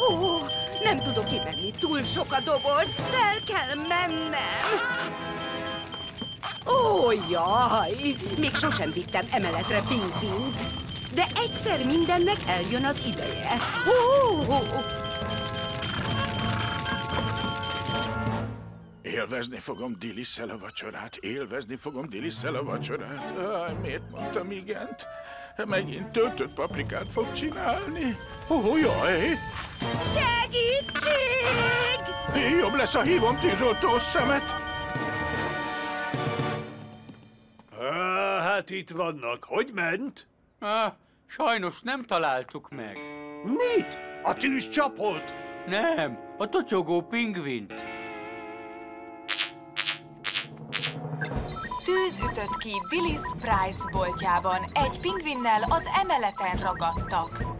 Ó, nem tudok kimenni, túl sok a doboz, fel kell mennem. Ó, jaj, még sosem vittem emeletre pingvint. De egyszer mindennek eljön az ideje. Ó, Élvezni fogom Dilisszel a vacsorát, élvezni fogom Dilisszel a vacsorát. Áj, miért mondtam igent? Megint töltött paprikát fog csinálni. Ó, jaj! Lesz, ha hívom tűzoltó szemet. Hát itt vannak. Hogy ment? Ah, sajnos nem találtuk meg. Mit? A tűzcsapot? Nem, a totyogó pingvint. Tűz ütött ki Willis Price boltjában. Egy pingvinnel az emeleten ragadtak.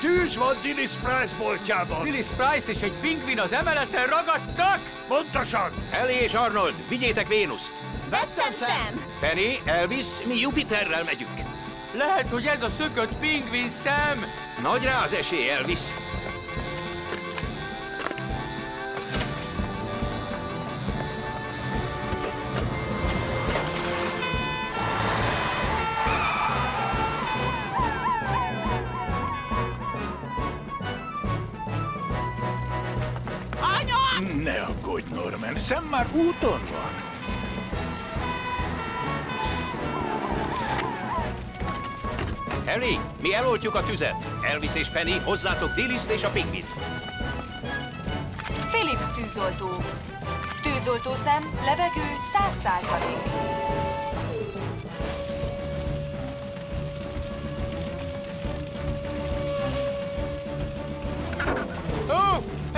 Tűz van Dillis Price boltjában. Willis Price és egy pingvin az emeleten ragadtak! Pontosan. Ellie és Arnold, vigyétek Vénuszt! Vettem szem! Penny, Elvis, mi Jupiterrel megyünk. Lehet, hogy ez a szökött pingvin szem! Nagy rá az esély, Elvis. Ne aggódj, Norman, szem már úton van. Ellie, mi eloltjuk a tüzet. Elvis és Penny, hozzátok Dilliszt és a pingvint. Philips tűzoltó. Tűzoltószem, levegő 100 százalék.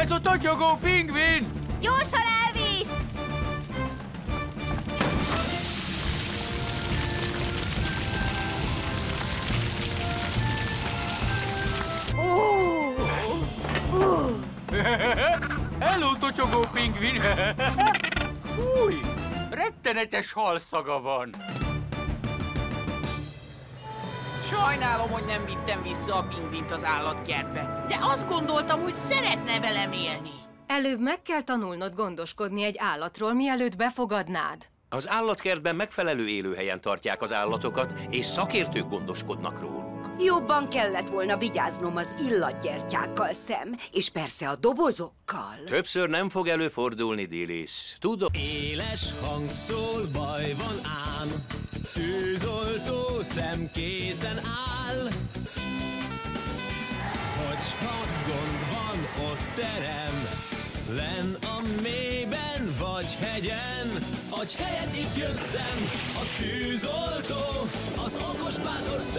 Ez a totyogó pingvin! Gyorsan, Elvis! Ó, Hello, totyogó pingvin! Fúj! Rettenetes halszaga van. Sajnálom, hogy nem vittem vissza a pingvint az állatkertbe, de azt gondoltam, hogy szeretne velem élni. Előbb meg kell tanulnod gondoskodni egy állatról, mielőtt befogadnád. Az állatkertben megfelelő élőhelyen tartják az állatokat, és szakértők gondoskodnak róluk. jobban kellett volna vigyáznom az illatgyertyákkal szem, és persze a dobozokkal. Többször nem fog előfordulni, Dillis. Tudom, Éles hang szól, baj van ám, tűzoltó szem készen áll. Hogyha gond van, ott terem, len a mélyben vagy hegyen, agy helyett itt jön szem, a tűzoltó, az okos bátor szem.